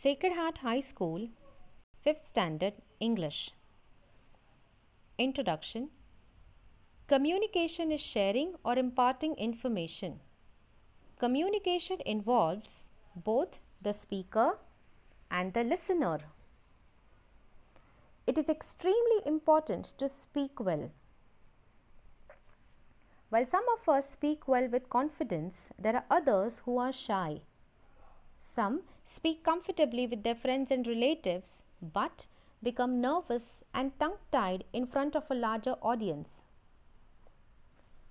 Sacred Heart High School, 5th Standard English. Introduction Communication is sharing or imparting information. Communication involves both the speaker and the listener. It is extremely important to speak well. While some of us speak well with confidence, there are others who are shy. Some speak comfortably with their friends and relatives but become nervous and tongue tied in front of a larger audience.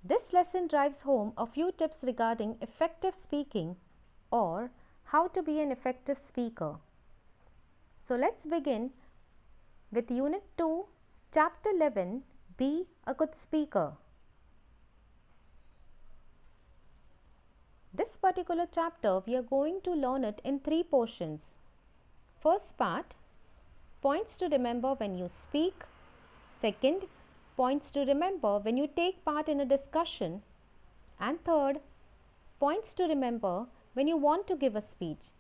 This lesson drives home a few tips regarding effective speaking or how to be an effective speaker. So let's begin with Unit 2, Chapter 11 Be a Good Speaker. This particular chapter we are going to learn it in three portions. First part points to remember when you speak. Second, points to remember when you take part in a discussion. And third, points to remember when you want to give a speech.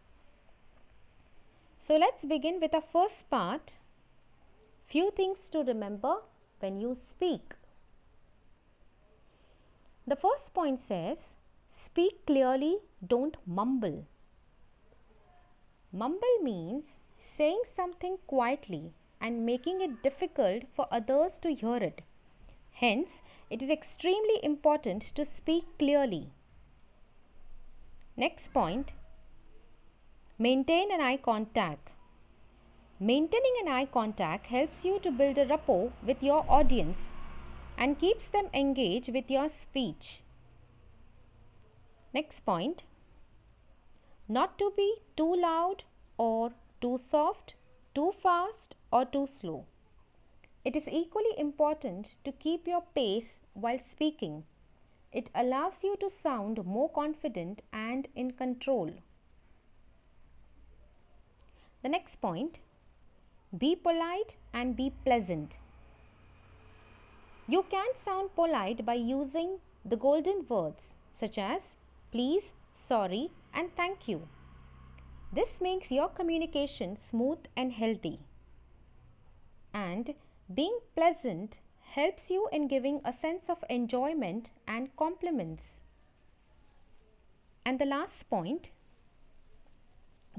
So let's begin with the first part. Few things to remember when you speak. The first point says, speak clearly, don't mumble. Mumble means saying something quietly and making it difficult for others to hear it. Hence, it is extremely important to speak clearly. Next point maintain an eye contact. Maintaining an eye contact helps you to build a rapport with your audience and keeps them engaged with your speech. Next point not to be too loud or too soft, too fast, or too slow. It is equally important to keep your pace while speaking. It allows you to sound more confident and in control. The next point be polite and be pleasant. You can sound polite by using the golden words such as please, sorry, and thank you. This makes your communication smooth and healthy. And being pleasant helps you in giving a sense of enjoyment and compliments. And the last point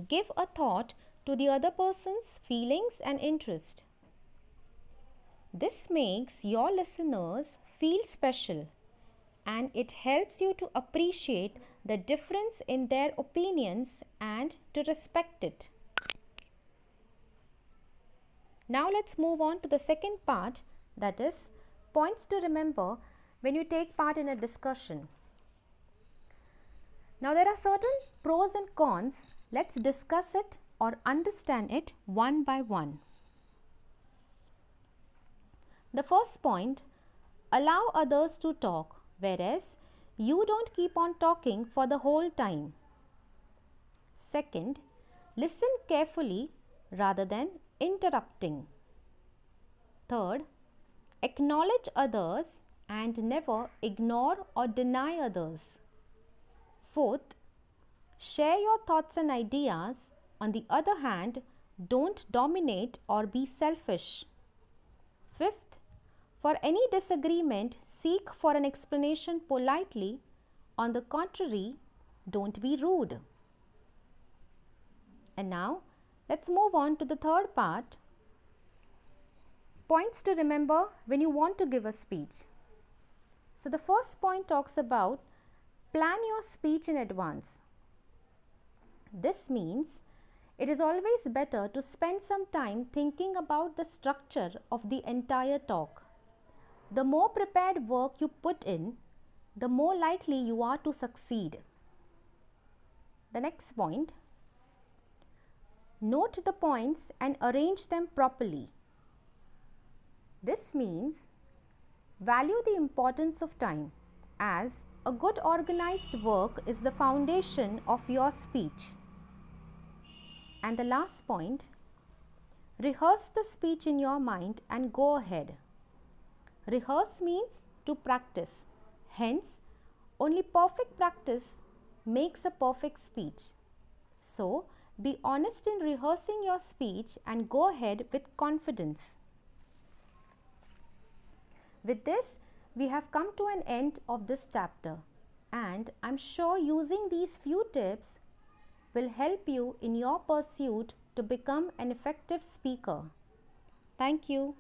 give a thought to the other person's feelings and interest. This makes your listeners feel special and it helps you to appreciate the difference in their opinions and to respect it. Now let's move on to the second part that is points to remember when you take part in a discussion. Now there are certain pros and cons. Let's discuss it or understand it one by one. The first point allow others to talk whereas you don't keep on talking for the whole time. Second, listen carefully rather than interrupting. Third, acknowledge others and never ignore or deny others. Fourth, share your thoughts and ideas. On the other hand, don't dominate or be selfish. Fifth, for any disagreement, seek for an explanation politely. On the contrary, don't be rude. And now, let's move on to the third part points to remember when you want to give a speech. So, the first point talks about plan your speech in advance. This means it is always better to spend some time thinking about the structure of the entire talk. The more prepared work you put in, the more likely you are to succeed. The next point note the points and arrange them properly. This means value the importance of time as a good organized work is the foundation of your speech. And the last point rehearse the speech in your mind and go ahead. Rehearse means to practice. Hence, only perfect practice makes a perfect speech. So, Be honest in rehearsing your speech and go ahead with confidence. With this, we have come to an end of this chapter and I'm sure using these few tips will help you in your pursuit to become an effective speaker. Thank you.